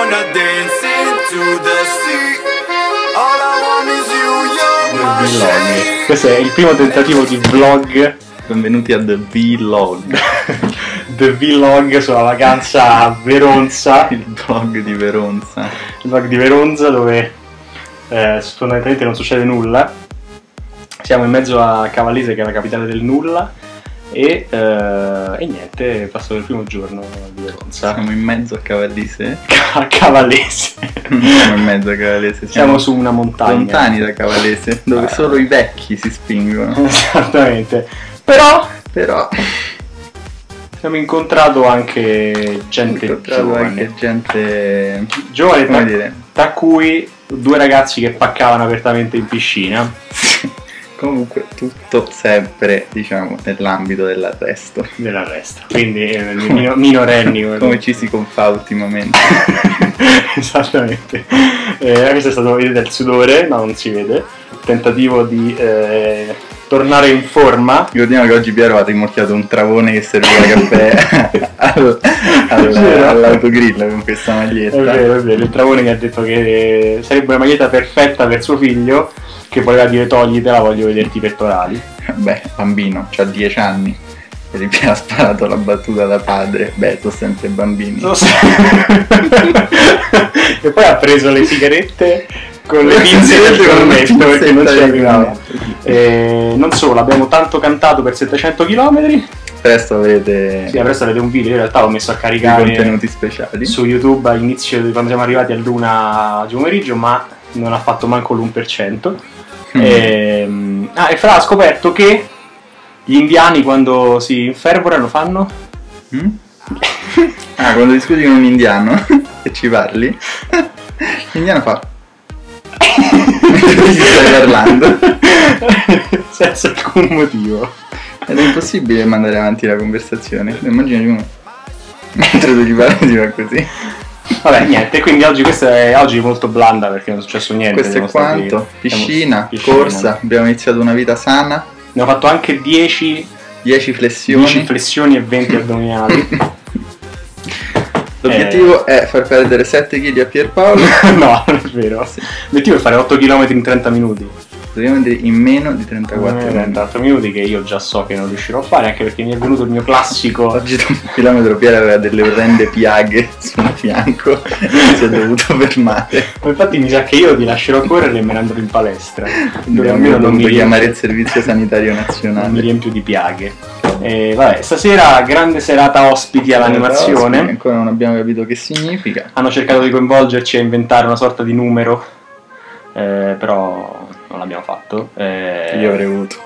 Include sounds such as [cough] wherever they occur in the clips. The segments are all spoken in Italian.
wanna dance into the sea. All I want is you, you're my Vlog. shade. Questo è il primo tentativo di vlog. Benvenuti a The Vlog, [laughs] The vlog sulla vacanza a Veronza. il vlog di Veronza. il vlog di Veronza dove eh, fondamentalmente non succede nulla. Siamo in mezzo a Cavallese che è la capitale del nulla e, eh, e niente, è passato il primo giorno di Veronza. Siamo in mezzo a Cavallese. A Cavallese. Siamo in mezzo a Cavallese, Siamo su una montagna. lontani da Cavallese, dove Eh. solo i vecchi si spingono. Esattamente. Però Però abbiamo incontrato anche gente incontrato giovane. anche gente, Giovane tra, tra cui due ragazzi che paccavano apertamente in piscina. Comunque tutto sempre, diciamo, nell'ambito dell'arresto. dell'arresto. Quindi eh, [laughs] mino- minorenni come- Come ci si confà ultimamente. [laughs] Esattamente. Eh, questo è stato vedete il sudore, no, non si vede. Tentativo di eh, tornare in forma. Ricordiamo che oggi Piero ha rimorchiato un travone che serviva caffè [laughs] al- al- all'autogrill con questa È maglietta. vero, è vero. Il Travone che ha detto che sarebbe una maglietta perfetta per suo figlio, che voleva dire toglitela, voglio vederti i pettorali. [laughs] Beh, bambino, ha 10 anni. E gli ha [laughs] sparato la battuta da padre. Beh, sono sempre bambini. So- [laughs] e poi ha preso le sigarette con le pinze del cornetto perché non ci arrivava. del E non solo, abbiamo tanto cantato per 700 km. Presto avrete Sì, presto avete un video, in realtà l'ho messo a caricare contenuti speciali. su YouTube all'inizio di quando siamo arrivati all'una di pomeriggio, ma non ha fatto manco l'1%. Mm. Ehm, ah, e fra ha scoperto che gli indiani quando si infervorano fanno Mm? Ah, quando discuti con un indiano [laughs] e ci parli, [laughs] l'indiano fa. Mentre [laughs] ti stai parlando. senza alcun motivo. Ed è impossibile mandare avanti la conversazione. Immagini uno. Mentre tu gli parli ti fa così. Vabbè, niente, quindi oggi questa è oggi molto blanda perché non è successo niente. Questo è stati- quanto. siamo- Piscina, piscina. corsa, abbiamo iniziato una vita sana, Abbiamo fatto anche 10, 10 flessioni. 10 flessioni e 20 [laughs] addominali. [laughs] L'obiettivo è far perdere 7 kg a Pierpaolo. [laughs] no, non è vero. L'obiettivo è fare 8 km in 30 minuti. Dobbiamo andare in meno di 34 Eh, minuti. 34 minuti che io già so che non riuscirò a fare anche perché mi è venuto il mio classico Oggi da un chilometro Piero aveva delle orrende piaghe sul fianco e [laughs] si è dovuto fermare. Ma infatti mi sa che io ti lascerò correre e me ne andrò in palestra dove Dobbiamo almeno non mi, chiamare il servizio sanitario non mi nazionale. riempio di piaghe e vabbè stasera grande serata ospiti all'animazione Ancora non abbiamo capito che significa. hanno cercato di coinvolgerci a inventare una sorta di numero eh, però non l'abbiamo fatto eh, Io avrei voluto.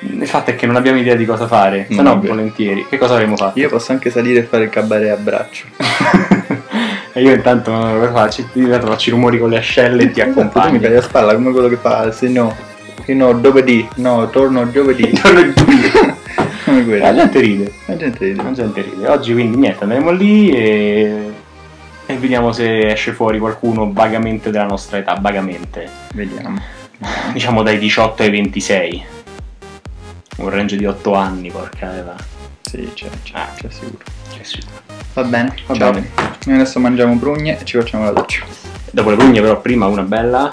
il fatto è che non abbiamo idea di cosa fare se No, vabbè. volentieri che cosa avremmo fatto? Io posso anche salire e fare il cabaret a braccio. [laughs] e io intanto cosa faccio? Io faccio i rumori con le ascelle e ti Tu mi accompagno cagli a spalla come quello che fa, se no, che no, giovedì, no, torno giovedì. [laughs] [laughs] come quello. La gente ride, La gente ride. la gente ride. Oggi quindi niente, andremo lì e, e vediamo se esce fuori qualcuno vagamente della nostra età, vagamente. Vediamo. Diciamo dai 18 ai 26. Un range di 8 anni, porca aveva. Sì, c'è, c'è, Ah. c'è sicuro. Che sicuro. Va bene, Va ciao. bene. Noi adesso mangiamo prugne e ci facciamo la doccia. Dopo le prugne però prima una bella.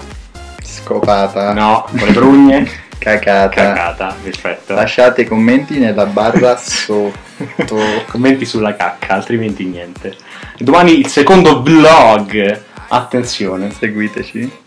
Scopata. No, con le prugne. [laughs] Cacata. Cacata, perfetto. Lasciate i commenti nella barra [laughs] sotto. Commenti sulla cacca, altrimenti niente. Domani il secondo vlog. Attenzione. Seguiteci.